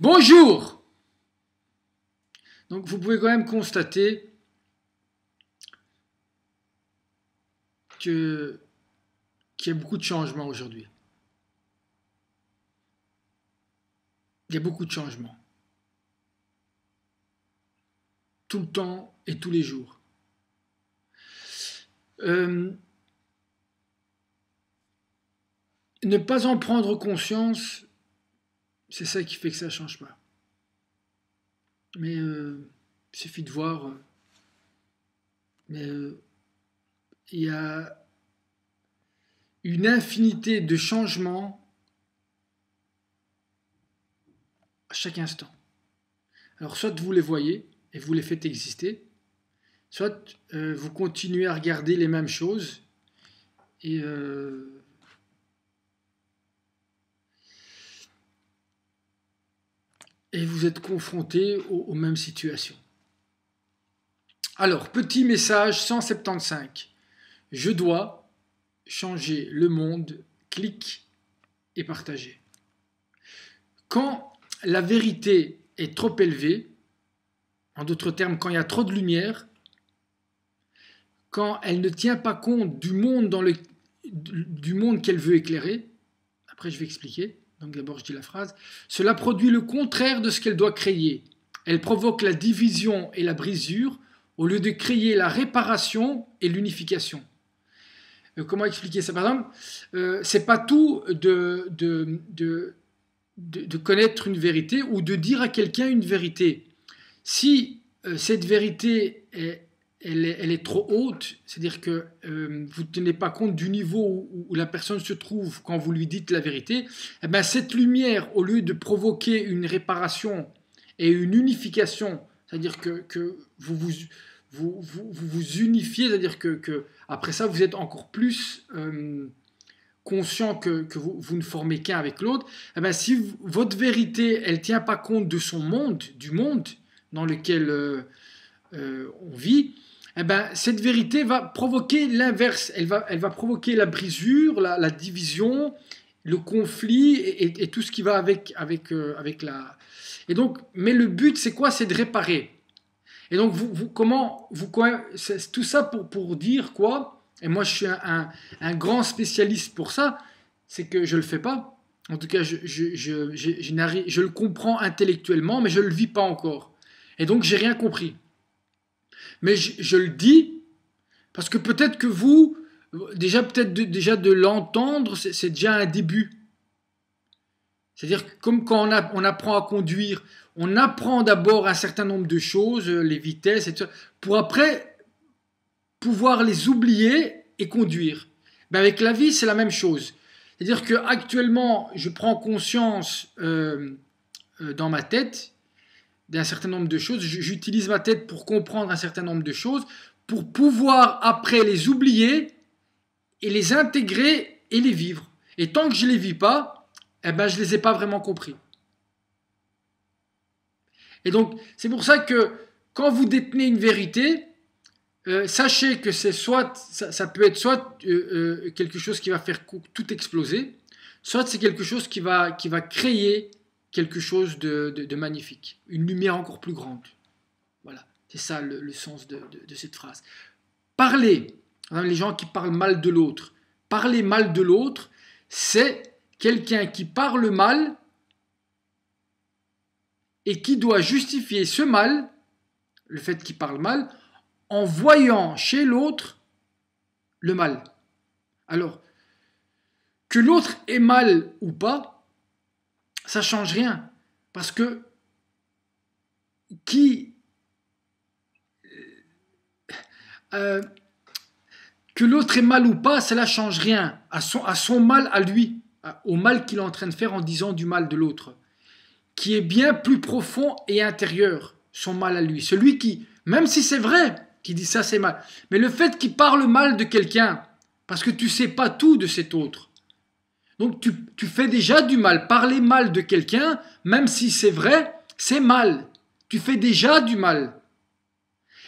Bonjour Donc vous pouvez quand même constater que qu'il y a beaucoup de changements aujourd'hui. Il y a beaucoup de changements. Tout le temps et tous les jours. Euh, ne pas en prendre conscience, c'est ça qui fait que ça ne change pas. Mais euh, il suffit de voir. Euh, mais il y a une infinité de changements à chaque instant. Alors soit vous les voyez et vous les faites exister, soit euh, vous continuez à regarder les mêmes choses et euh, et vous êtes confronté aux, mêmes situations. Alors, petit message 175. Je dois changer le monde, clique et partager. Quand la vérité est trop élevée, en d'autres termes, quand il y a trop de lumière, quand elle ne tient pas compte du monde, dans le, du monde qu'elle veut éclairer, après je vais expliquer, donc d'abord je dis la phrase, cela produit le contraire de ce qu'elle doit créer. Elle provoque la division et la brisure au lieu de créer la réparation et l'unification. Euh, comment expliquer ça? Par exemple, euh, c'est pas tout de, de, de, de, connaître une vérité ou de dire à quelqu'un une vérité. Si euh, cette vérité est, elle est, trop haute, c'est-à-dire que vous ne tenez pas compte du niveau où, la personne se trouve quand vous lui dites la vérité, eh ben cette lumière, au lieu de provoquer une réparation et une unification, c'est-à-dire que, que vous, vous, vous, vous, vous unifiez, c'est-à-dire que, que, après ça, vous êtes encore plus euh, conscient que, que vous, vous, ne formez qu'un avec l'autre. Eh ben, si votre vérité, elle tient pas compte de son monde, du monde dans lequel euh, euh, on vit, eh ben, cette vérité va provoquer l'inverse. Elle va, elle va provoquer la brisure, la, division, le conflit et, tout ce qui va avec, avec, avec la. Et donc, mais le but, c'est quoi? C'est de réparer. Et donc, vous, comment, vous, tout ça pour, pour dire quoi? Et moi, je suis un, un, grand spécialiste pour ça, c'est que je ne le fais pas. En tout cas, je, je, je, je, le comprends intellectuellement, mais je ne le vis pas encore. Et donc, j'ai rien compris. Mais je, le dis parce que peut-être que vous, déjà peut-être déjà de l'entendre, c'est déjà un début. C'est-à-dire comme quand on, apprend à conduire, on apprend d'abord un certain nombre de choses, euh, les vitesses, pour après pouvoir les oublier et conduire. Ben avec la vie, c'est la même chose. C'est-à-dire que actuellement, je prends conscience euh, euh, dans ma tête d'un certain nombre de choses. J'utilise ma tête pour comprendre un certain nombre de choses, pour pouvoir après les oublier et les intégrer et les vivre. Et tant que je ne les vis pas, eh ben, je ne les ai pas vraiment compris. Et donc, c'est pour ça que quand vous détenez une vérité, euh, sachez que c'est soit, ça, peut être soit euh, euh, quelque chose qui va faire tout exploser, soit c'est quelque chose qui va, qui va créer quelque chose de, magnifique, une lumière encore plus grande. Voilà, c'est ça le, sens de, de, cette phrase. Parler, hein, les gens qui parlent mal de l'autre, parler mal de l'autre, c'est quelqu'un qui parle mal et qui doit justifier ce mal, le fait qu'il parle mal, en voyant chez l'autre le mal. Alors, que l'autre ait mal ou pas, ça change rien. Parce que qui... Euh, que l'autre ait mal ou pas, cela change rien à son, à son mal à lui, au mal qu'il est en train de faire en disant du mal de l'autre qui est bien plus profond et intérieur, son mal à lui. Celui qui, même si c'est vrai, qui dit ça c'est mal, mais le fait qu'il parle mal de quelqu'un, parce que tu sais pas tout de cet autre. Donc tu, fais déjà du mal. Parler mal de quelqu'un, même si c'est vrai, c'est mal. Tu fais déjà du mal.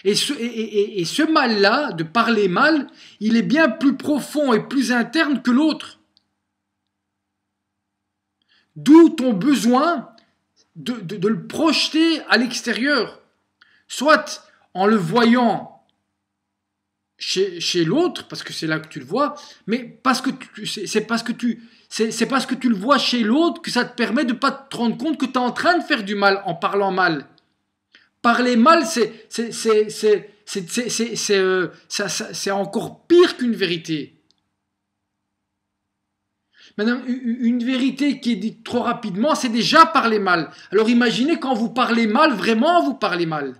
Et ce, mal-là, de parler mal, il est bien plus profond et plus interne que l'autre. D'où ton besoin de le projeter à l'extérieur. Soit en le voyant chez, l'autre, parce que c'est là que tu le vois, mais parce que c'est parce que tu c'est parce que tu le vois chez l'autre que ça te permet de pas te rendre compte que tu es en train de faire du mal en parlant mal. Parler mal, c'est c'est encore pire qu'une vérité. Maintenant, une vérité qui est dite trop rapidement, c'est déjà parler mal. Alors imaginez quand vous parlez mal, vraiment vous parlez mal.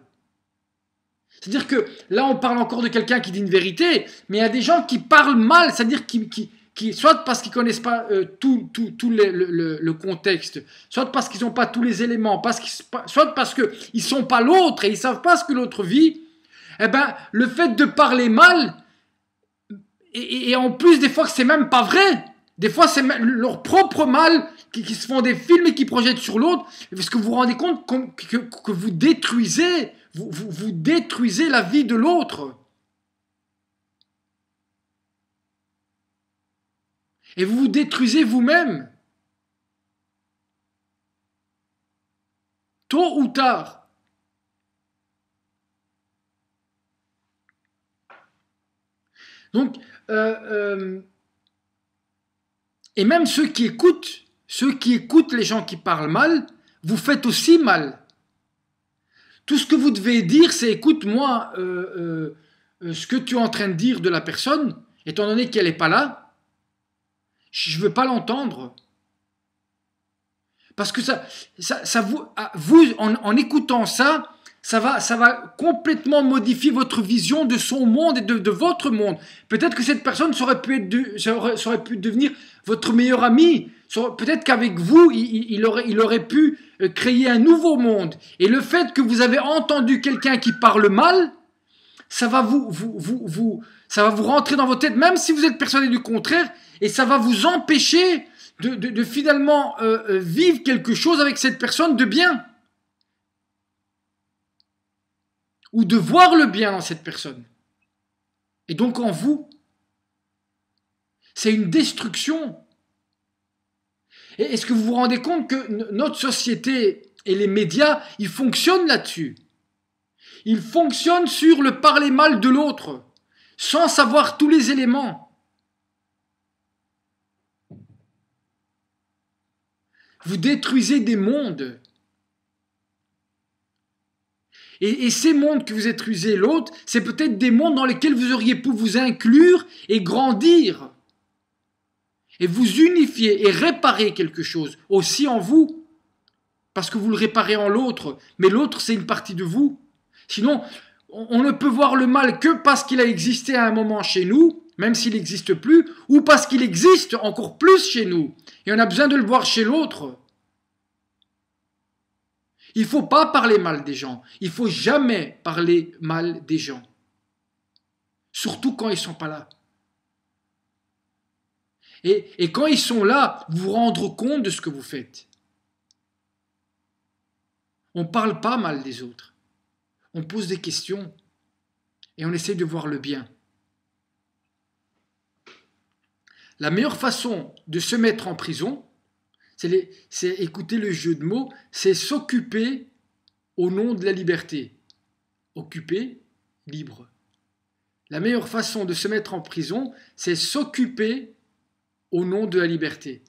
C'est-à-dire que là, on parle encore de quelqu'un qui dit une vérité, mais il y a des gens qui parlent mal, c'est-à-dire qui, qui, soit parce qu'ils connaissent pas euh, tout, tout, tout le, contexte, soit parce qu'ils n'ont pas tous les éléments, parce soit parce qu'ils sont pas l'autre et ils savent pas ce que l'autre vit, eh ben, le fait de parler mal, et, en plus, des fois, c'est même pas vrai. Des fois, c'est leur propre mal qui, se font des films et qui projettent sur l'autre, parce que vous vous rendez compte que, que vous détruisez vous, détruisez la vie de l'autre. Et vous vous détruisez vous-même. Tôt ou tard. Donc, euh, euh, et même ceux qui écoutent, ceux qui écoutent les gens qui parlent mal, vous faites aussi mal. Tout ce que vous devez dire, c'est écoute, moi, euh, euh, euh, ce que tu es en train de dire de la personne, étant donné qu'elle n'est pas là, je ne veux pas l'entendre. Parce que ça, ça, vous, ah, en, écoutant ça, ça va, ça complètement modifier votre vision de son monde et de, votre monde. Peut-être que cette personne aurait pu, être pu devenir votre meilleur ami. Peut-être qu'avec vous, il, aurait, pu euh, créer un nouveau monde. Et le fait que vous avez entendu quelqu'un qui parle mal, ça va vous, rentrer dans votre tête, même si vous êtes persuadé du contraire, et ça va vous empêcher de, finalement euh, euh, vivre quelque chose avec cette personne de bien. Ou de voir le bien dans cette personne. Et donc en vous. C'est une destruction est-ce que vous vous rendez compte que notre société et les médias, ils fonctionnent là-dessus? Ils fonctionnent sur le parler mal de l'autre, sans savoir tous les éléments. Vous détruisez des mondes. Et, ces mondes que vous détruisez, l'autre, c'est peut-être des mondes dans lesquels vous auriez pu vous inclure et grandir et vous unifiez et réparez quelque chose aussi en vous, parce que vous le réparez en l'autre, mais l'autre c'est une partie de vous. Sinon, on ne peut voir le mal que parce qu'il a existé à un moment chez nous, même s'il n'existe plus, ou parce qu'il existe encore plus chez nous, et on a besoin de le voir chez l'autre. Il ne faut pas parler mal des gens, il faut jamais parler mal des gens, surtout quand ils ne sont pas là. Et, quand ils sont là, vous rendre compte de ce que vous faites. On parle pas mal des autres. On pose des questions et on essaie de voir le bien. La meilleure façon de se mettre en prison, c'est écouter le jeu de mots, c'est s'occuper au nom de la liberté. Occuper, libre. La meilleure façon de se mettre en prison, c'est s'occuper au nom de la liberté.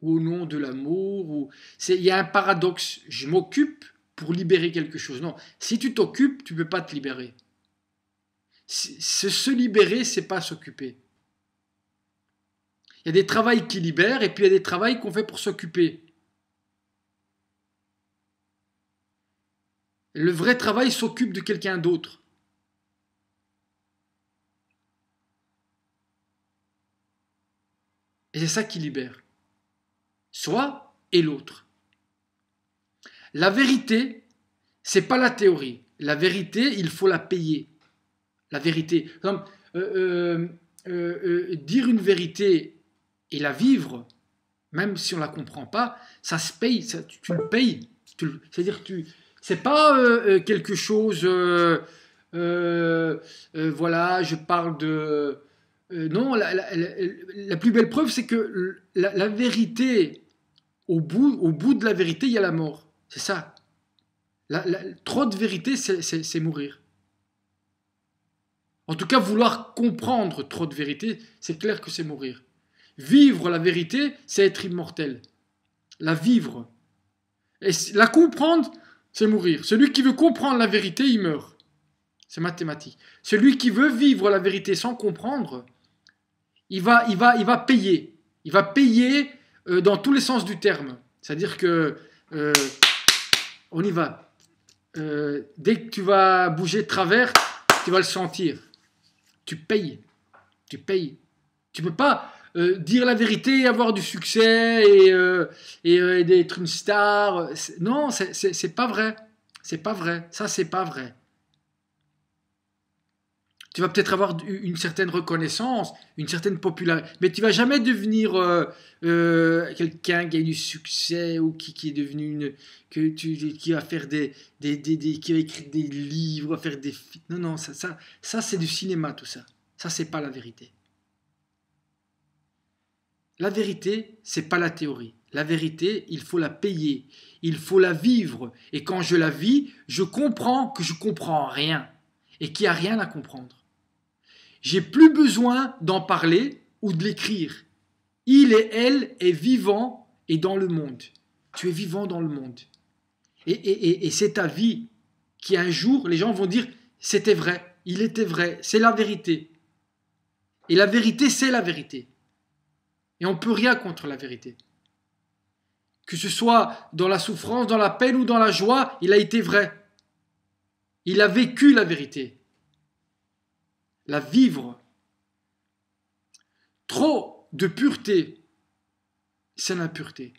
Ou au nom de l'amour ou il y a un paradoxe. Je m'occupe pour libérer quelque chose. Non si tu t'occupes tu peux pas te libérer. Se, se libérer c'est pas s'occuper. Il y a des travails qui libèrent et puis il y a des travails qu'on fait pour s'occuper. Le vrai travail s'occupe de quelqu'un d'autre Et c'est ça qui libère. Soit et l'autre. La vérité, c'est pas la théorie. La vérité, il faut la payer. La vérité. Euh, euh, euh, dire une vérité et la vivre, même si on la comprend pas, ça se paye. tu, le payes. C'est-à-dire tu, c'est pas quelque chose. voilà, je parle de euh, non, la, plus belle preuve, c'est que la, vérité au bout, au bout de la vérité, il y a la mort. C'est ça. trop de vérité, c'est mourir. En tout cas, vouloir comprendre trop de vérité, c'est clair que c'est mourir. Vivre la vérité, c'est être immortel. La vivre. Et la comprendre, c'est mourir. Celui qui veut comprendre la vérité, il meurt. C'est mathématique. Celui qui veut vivre la vérité sans comprendre, il va, il va, il va payer. Il va payer euh, dans tous les sens du terme. C'est-à-dire que euh, on y va. Euh, dès que tu vas bouger de travers, tu vas le sentir tu payes. Tu payes. Tu peux pas dire la vérité, avoir du succès et, et, être une star. Non, c'est pas vrai. C'est pas vrai. Ça, c'est pas vrai. Tu vas peut-être avoir une certaine reconnaissance, une certaine popularité, mais tu vas jamais devenir quelqu'un qui a du succès ou qui, est devenu une, que tu, qui va faire des, des, des, des, qui va écrire des livres, faire des non non ça ça ça c'est du cinéma tout ça. Ça c'est pas la vérité. La vérité, c'est pas la théorie. La vérité, il faut la payer, il faut la vivre. Et quand je la vis, je comprends que je comprends rien et qu'il n'y a rien à comprendre. J'ai plus besoin d'en parler ou de l'écrire. Il et elle est vivant et dans le monde. Tu es vivant dans le monde. Et, c'est ta vie qui un jour, les gens vont dire, c'était vrai, il était vrai, c'est la vérité. Et la vérité, c'est la vérité. Et on ne peut rien contre la vérité. Que ce soit dans la souffrance, dans la peine ou dans la joie, il a été vrai. Il a vécu la vérité. La vivre. Trop de pureté, c'est l'impureté.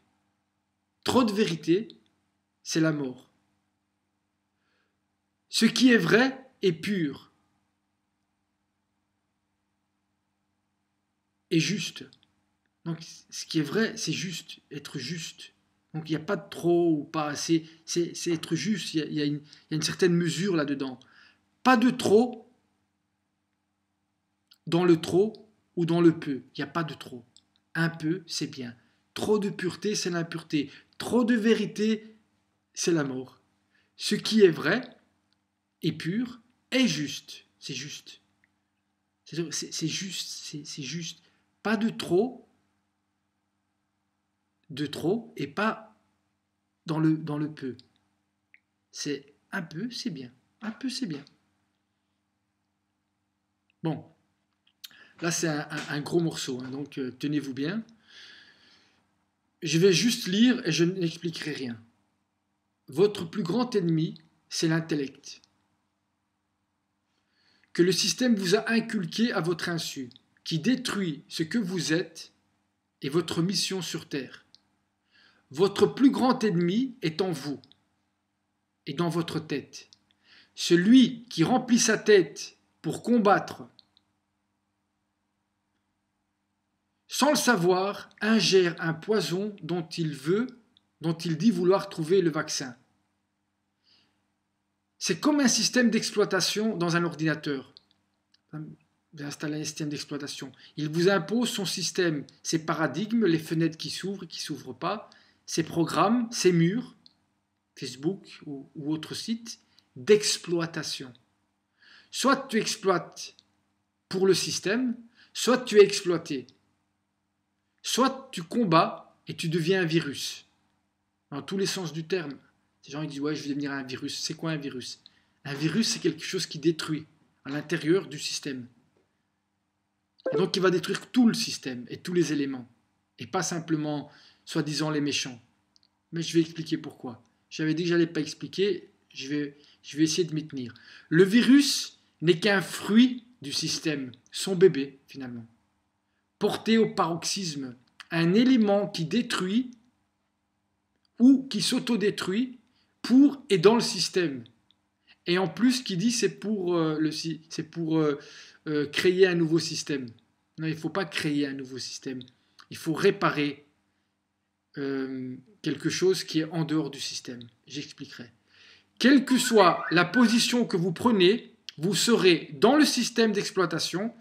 Trop de vérité, c'est la mort. Ce qui est vrai est pur. est juste. Donc ce qui est vrai, c'est juste, être juste. Donc il n'y a pas de trop ou pas assez, c'est être juste, il y, a, une, certaine mesure là-dedans. Pas de trop dans le trop ou dans le peu, il n'y a pas de trop. Un peu, c'est bien. Trop de pureté, c'est l'impureté. Trop de vérité, c'est la mort. Ce qui est vrai et pur est juste. C'est juste. C'est juste, c'est juste. Pas de trop, de trop, et pas dans le, dans le peu. C'est un peu, c'est bien. Un peu, c'est bien. Bon, là c'est un, gros morceau, hein, donc euh, tenez-vous bien. Je vais juste lire et je n'expliquerai rien. Votre plus grand ennemi, c'est l'intellect, que le système vous a inculqué à votre insu qui détruit ce que vous êtes et votre mission sur Terre. Votre plus grand ennemi est en vous et dans votre tête. Celui qui remplit sa tête pour combattre, sans le savoir, ingère un poison dont il veut, dont il dit vouloir trouver le vaccin. C'est comme un système d'exploitation dans un ordinateur d'installer un système d'exploitation. Il vous impose son système, ses paradigmes, les fenêtres qui s'ouvrent et qui ne s'ouvrent pas, ses programmes, ses murs, Facebook ou, ou autres sites, d'exploitation. Soit tu exploites pour le système, soit tu es exploité. Soit tu combats et tu deviens un virus. Dans tous les sens du terme. Ces gens disent ouais je vais devenir un virus. C'est quoi un virus? Un virus c'est quelque chose qui détruit à l'intérieur du système. Donc il va détruire tout le système et tous les éléments, et pas simplement, soi-disant, les méchants. Mais je vais expliquer pourquoi. J'avais dit que je n'allais pas expliquer, je vais, je vais essayer de m'y tenir. Le virus n'est qu'un fruit du système, son bébé finalement. Porté au paroxysme, un élément qui détruit ou qui s'autodétruit pour et dans le système. Et en plus, qui dit c'est pour, euh, le, c'est pour euh, euh, créer un nouveau système. Non, il ne faut pas créer un nouveau système. Il faut réparer quelque chose qui est en dehors du système. J'expliquerai. Quelle que soit la position que vous prenez, vous serez dans le système d'exploitation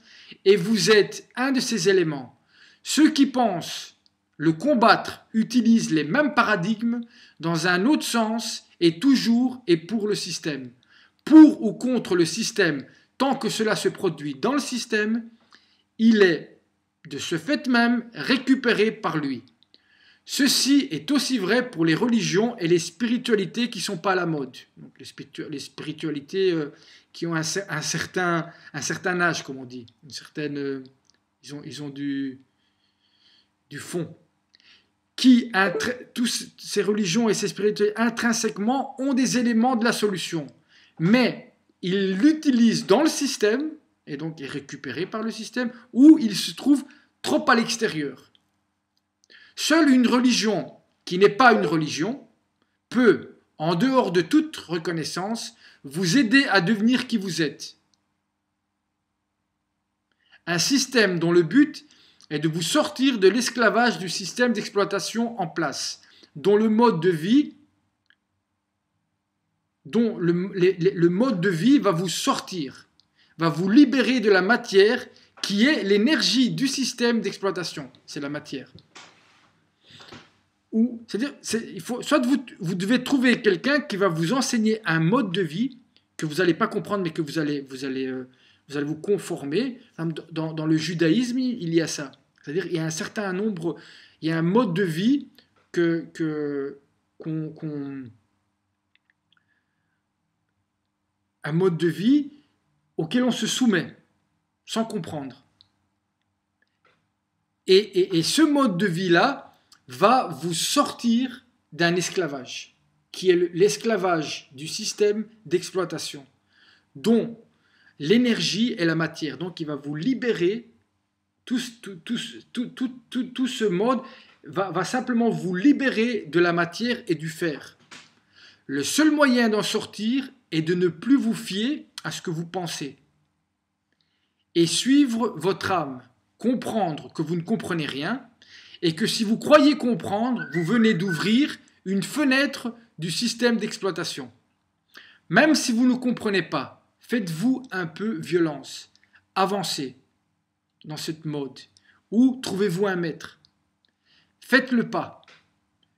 et vous êtes un de ces éléments. Ceux qui pensent Le combattre utilise les mêmes paradigmes dans un autre sens et toujours et pour le système. Pour ou contre le système, tant que cela se produit dans le système, il est de ce fait même récupéré par lui. Ceci est aussi vrai pour les religions et les spiritualités qui ne sont pas à la mode. Donc les, spiritualités euh, qui ont un, certain, un certain âge, comme on dit. Une certaine, euh, ils ont, ils ont du, du fond. Qui, toutes ces religions et ces spiritualités, intrinsèquement, ont des éléments de la solution. Mais ils l'utilisent dans le système, et donc est récupéré par le système, ou il se trouve trop à l'extérieur. Seule une religion qui n'est pas une religion peut, en dehors de toute reconnaissance, vous aider à devenir qui vous êtes. Un système dont le but est de vous sortir de l'esclavage du système d'exploitation en place, dont le mode de vie dont le, mode de vie va vous sortir, va vous libérer de la matière qui est l'énergie du système d'exploitation. C'est la matière c'est-à-dire, il faut, soit vous, devez trouver quelqu'un qui va vous enseigner un mode de vie que vous n'allez pas comprendre, mais que vous allez vous, euh, conformer. Dans, le judaïsme, il y a ça. C'est-à-dire, il y a un certain nombre, il y a un mode de vie que, un mode de vie auquel on se soumet sans comprendre. Et ce mode de vie-là, va vous sortir d'un esclavage, qui est l'esclavage du système d'exploitation, dont l'énergie est la matière. Donc il va vous libérer, tout, tout, ce mode va, va simplement vous libérer de la matière et du fer. Le seul moyen d'en sortir est de ne plus vous fier à ce que vous pensez et suivre votre âme, comprendre que vous ne comprenez rien et que si vous croyez comprendre, vous venez d'ouvrir une fenêtre du système d'exploitation. Même si vous ne comprenez pas, faites-vous un peu violence, avancez dans cette mode, ou trouvez-vous un maître. Faites le pas,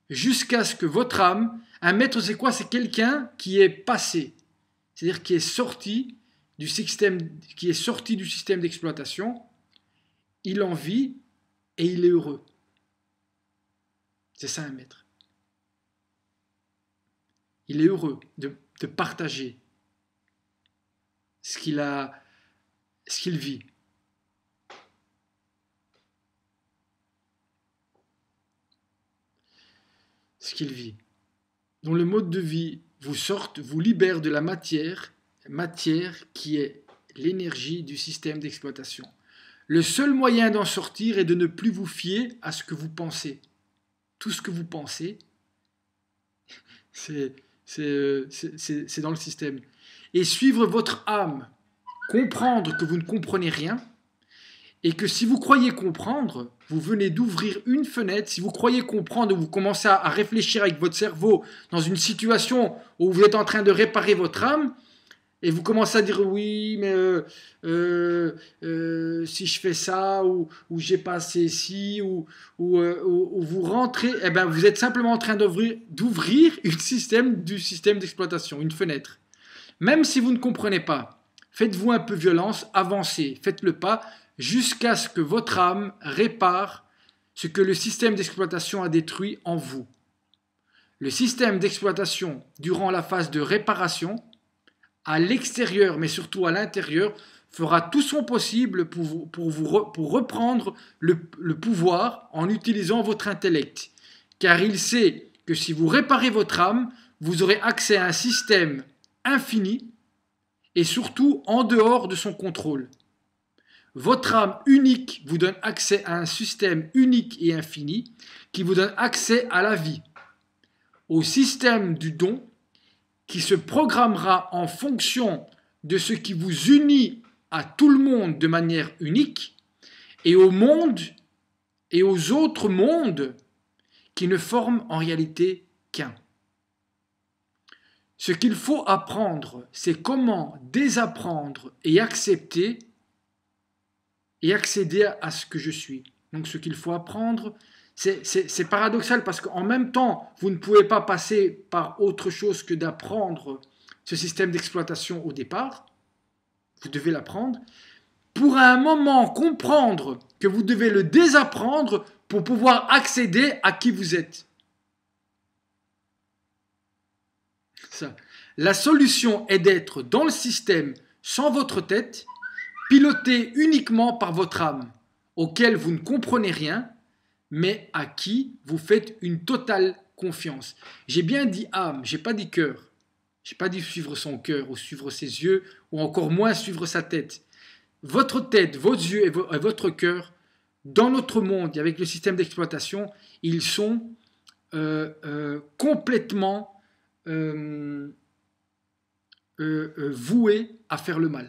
jusqu'à ce que votre âme, un maître c'est quoi? C'est quelqu'un qui est passé, c'est-à-dire qui est sorti du système, qui est sorti du système d'exploitation, il en vit et il est heureux. C'est ça un maître. Il est heureux de, partager ce qu'il a, ce qu'il vit. Ce qu'il vit. Dont le mode de vie vous sorte, vous libère de la matière, matière qui est l'énergie du système d'exploitation. Le seul moyen d'en sortir est de ne plus vous fier à ce que vous pensez tout ce que vous pensez, c'est dans le système. Et suivre votre âme, comprendre que vous ne comprenez rien, et que si vous croyez comprendre, vous venez d'ouvrir une fenêtre, si vous croyez comprendre, vous commencez à réfléchir avec votre cerveau dans une situation où vous êtes en train de réparer votre âme, et vous commencez à dire oui, mais euh, euh, euh, si je fais ça, ou, j'ai pas assez ci, ou, ou, vous rentrez, eh ben, vous êtes simplement en train d'ouvrir un système du système d'exploitation, une fenêtre. Même si vous ne comprenez pas, faites-vous un peu violence, avancez, faites le pas jusqu'à ce que votre âme répare ce que le système d'exploitation a détruit en vous. Le système d'exploitation, durant la phase de réparation, à l'extérieur, mais surtout à l'intérieur, fera tout son possible pour, pour, vous, pour reprendre le, le pouvoir en utilisant votre intellect. Car il sait que si vous réparez votre âme, vous aurez accès à un système infini et surtout en dehors de son contrôle. Votre âme unique vous donne accès à un système unique et infini qui vous donne accès à la vie, au système du don qui se programmera en fonction de ce qui vous unit à tout le monde de manière unique et au monde et aux autres mondes qui ne forment en réalité qu'un. Ce qu'il faut apprendre, c'est comment désapprendre et accepter et accéder à ce que je suis. Donc ce qu'il faut apprendre, C'est paradoxal parce qu'en même temps, vous ne pouvez pas passer par autre chose que d'apprendre ce système d'exploitation au départ. Vous devez l'apprendre. Pour un moment comprendre que vous devez le désapprendre pour pouvoir accéder à qui vous êtes. La solution est d'être dans le système sans votre tête, piloté uniquement par votre âme, auquel vous ne comprenez rien, mais à qui vous faites une totale confiance. J'ai bien dit âme, j'ai pas dit cœur. J'ai pas dit suivre son cœur ou suivre ses yeux ou encore moins suivre sa tête. Votre tête, vos yeux et, votre cœur, dans notre monde et avec le système d'exploitation, ils sont euh, euh, complètement euh, voués à faire le mal.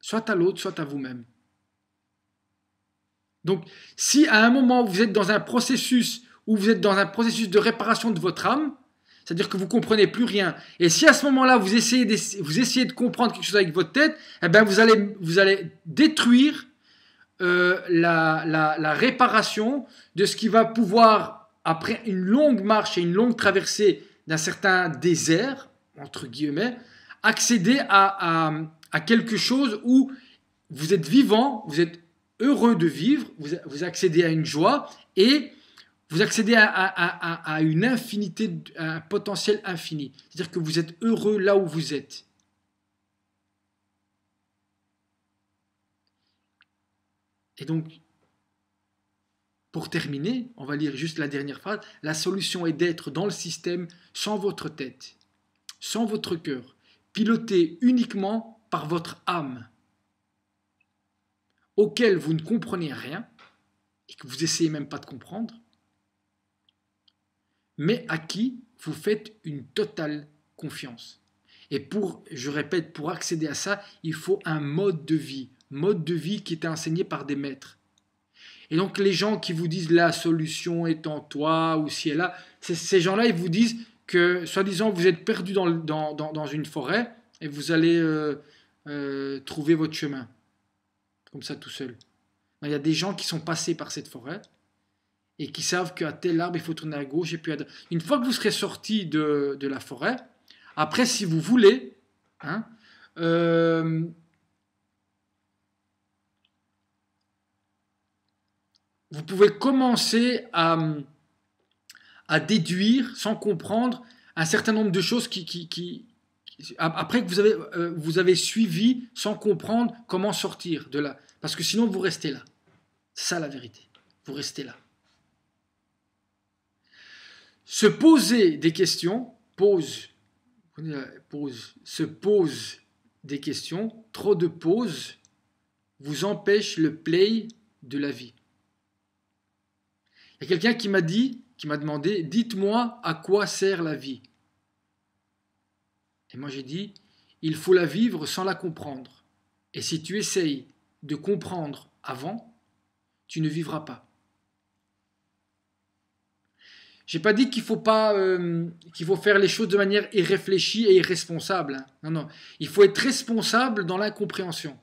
Soit à l'autre, soit à vous-même. Donc, si à un moment vous êtes dans un processus où vous êtes dans un processus de réparation de votre âme, c'est-à-dire que vous comprenez plus rien. Et si à ce moment-là vous essayez, de, vous essayez de comprendre quelque chose avec votre tête, eh ben vous allez, vous allez détruire euh, la, la, réparation de ce qui va pouvoir, après une longue marche et une longue traversée d'un certain désert, entre guillemets, accéder à, à quelque chose où vous êtes vivant, vous êtes heureux de vivre, vous, accédez à une joie et vous accédez à, une infinité, à un potentiel infini. C'est-à-dire que vous êtes heureux là où vous êtes. Et donc, pour terminer, on va lire juste la dernière phrase. La solution est d'être dans le système sans votre tête, sans votre cœur, piloté uniquement par votre âme auquel vous ne comprenez rien et que vous essayez même pas de comprendre, mais à qui vous faites une totale confiance. Et pour, je répète, pour accéder à ça, il faut un mode de vie, mode de vie qui est enseigné par des maîtres. Et donc les gens qui vous disent la solution est en toi ou si elle là, ces gens-là, ils vous disent que, soi-disant, vous êtes perdu dans, une forêt et vous allez euh, euh, trouver votre chemin comme ça tout seul. Il y a des gens qui sont passés par cette forêt et qui savent qu'à tel arbre, il faut tourner à gauche et puis. Une fois que vous serez sorti de, la forêt, après, si vous voulez, hein, euh, vous pouvez commencer à, à, déduire, sans comprendre, un certain nombre de choses qui, qui, après que vous avez, euh, vous avez suivi sans comprendre comment sortir de là. Parce que sinon, vous restez là. C'est ça la vérité. Vous restez là. Se poser des questions, pose, pose, se pose des questions, trop de pauses vous empêche le play de la vie. Il y a quelqu'un qui m'a dit, qui m'a demandé, dites-moi à quoi sert la vie. Et moi j'ai dit, il faut la vivre sans la comprendre. Et si tu essayes de comprendre avant, tu ne vivras pas. J'ai pas dit qu'il faut pas euh, faire les choses de manière irréfléchie et irresponsable. Hein. Non, non. Il faut être responsable dans l'incompréhension.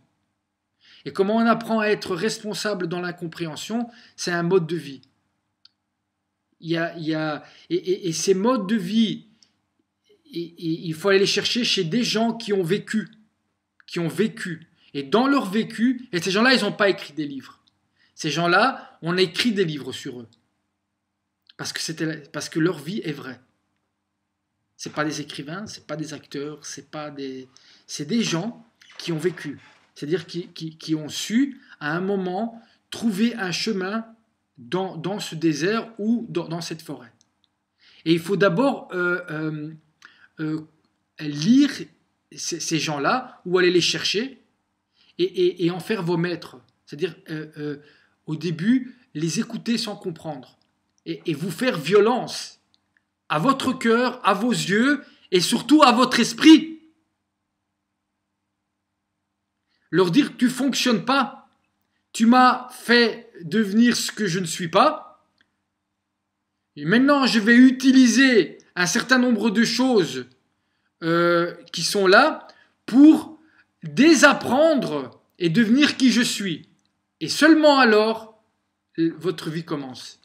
Et comment on apprend à être responsable dans l'incompréhension? C'est un mode de vie. A, il y a, et ces modes de vie il faut aller les chercher chez des gens qui ont vécu, qui ont vécu. Et dans leur vécu, et ces gens-là, ils n'ont pas écrit des livres. Ces gens-là, on a écrit des livres sur eux. Parce que, parce que leur vie est vraie. C'est pas des écrivains, c'est pas des acteurs, c'est pas des, c'est des gens qui ont vécu. C'est-à-dire qui, qui, ont su, à un moment, trouver un chemin dans, dans ce désert ou dans, dans, cette forêt. Et il faut d'abord euh, euh, euh, lire ces, gens-là ou aller les chercher et, en faire vos maîtres. C'est-à-dire, euh, euh, au début, les écouter sans comprendre et, vous faire violence à votre cœur, à vos yeux et surtout à votre esprit. Leur dire, tu fonctionnes pas, tu m'as fait devenir ce que je ne suis pas. Et maintenant, je vais utiliser un certain nombre de choses euh, qui sont là pour désapprendre et devenir qui je suis. Et seulement alors, votre vie commence.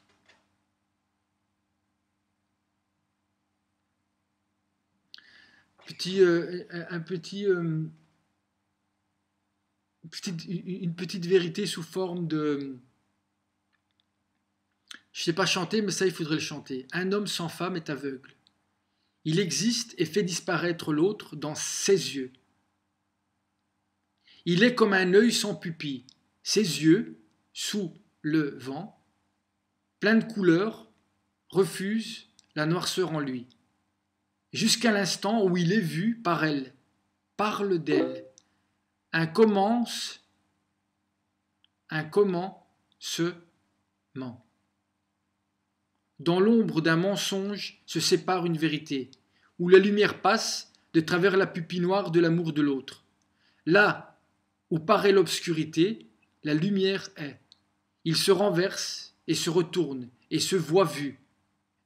Petit, euh, un petit, euh, une petite vérité sous forme de, je ne sais pas chanter, mais ça, il faudrait le chanter. Un homme sans femme est aveugle. Il existe et fait disparaître l'autre dans ses yeux. Il est comme un œil sans pupille. Ses yeux, sous le vent, plein de couleurs, refusent la noirceur en lui. Jusqu'à l'instant où il est vu par elle, parle d'elle. Un commence, un comment se ment. Dans l'ombre d'un mensonge se sépare une vérité, où la lumière passe de travers la pupille noire de l'amour de l'autre. Là où paraît l'obscurité, la lumière est. Il se renverse et se retourne et se voit vu.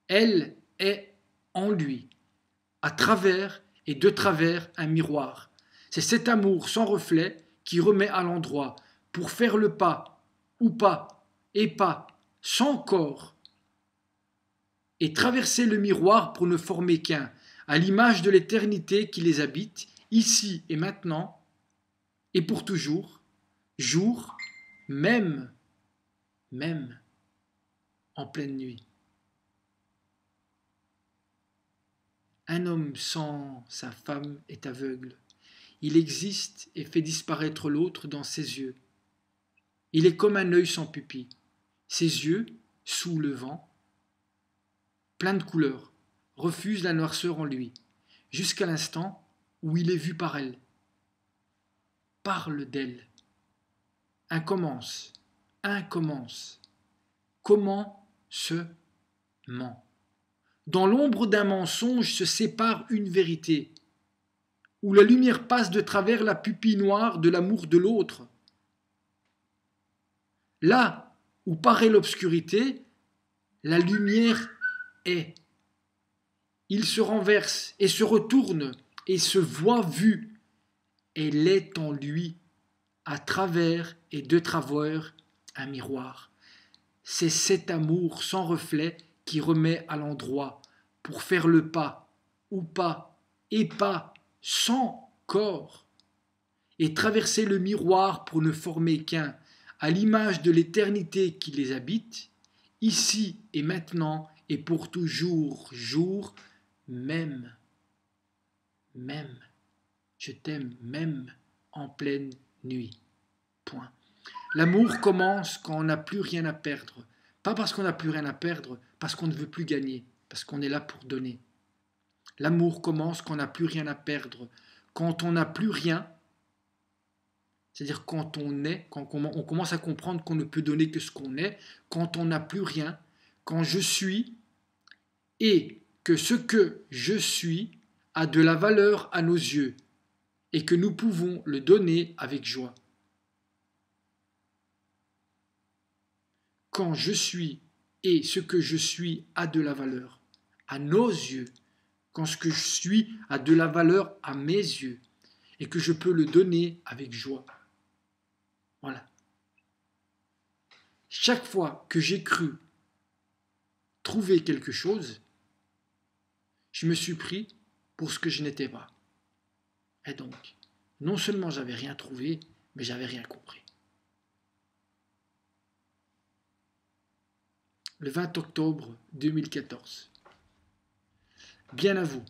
Elle est en lui, à travers et de travers un miroir. C'est cet amour sans reflet qui remet à l'endroit pour faire le pas, ou pas, et pas, sans corps, et traverser le miroir pour ne former qu'un, à l'image de l'éternité qui les habite, ici et maintenant, et pour toujours, jour, même, même, en pleine nuit. Un homme sans sa femme est aveugle. Il existe et fait disparaître l'autre dans ses yeux. Il est comme un œil sans pupille. Ses yeux, sous le vent, plein de couleurs, refusent la noirceur en lui, jusqu'à l'instant où il est vu par elle. Parle d'elle. Un commence, un commence. Comment se ment? Dans l'ombre d'un mensonge se sépare une vérité, où la lumière passe de travers la pupille noire de l'amour de l'autre. Là où paraît l'obscurité, la lumière Il se renverse et se retourne et se voit vu. Elle est en lui, à travers et de travers un miroir. C'est cet amour sans reflet qui remet à l'endroit pour faire le pas, ou pas, et pas, sans corps, et traverser le miroir pour ne former qu'un, à l'image de l'éternité qui les habite, ici et maintenant et pour toujours, jour, même, même, je t'aime même en pleine nuit. Point. L'amour commence quand on n'a plus rien à perdre. Pas parce qu'on n'a plus rien à perdre, parce qu'on ne veut plus gagner, parce qu'on est là pour donner. L'amour commence quand on n'a plus rien à perdre, quand on n'a plus rien, c'est-à-dire quand on est, quand on commence à comprendre qu'on ne peut donner que ce qu'on est, quand on n'a plus rien, quand je suis et que ce que je suis a de la valeur à nos yeux et que nous pouvons le donner avec joie. Quand je suis et ce que je suis a de la valeur à nos yeux, quand ce que je suis a de la valeur à mes yeux et que je peux le donner avec joie. Voilà. Chaque fois que j'ai cru trouver quelque chose, je me suis pris pour ce que je n'étais pas. Et donc, non seulement j'avais rien trouvé, mais j'avais rien compris. Le 20 octobre 2014. Bien à vous